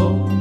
Oh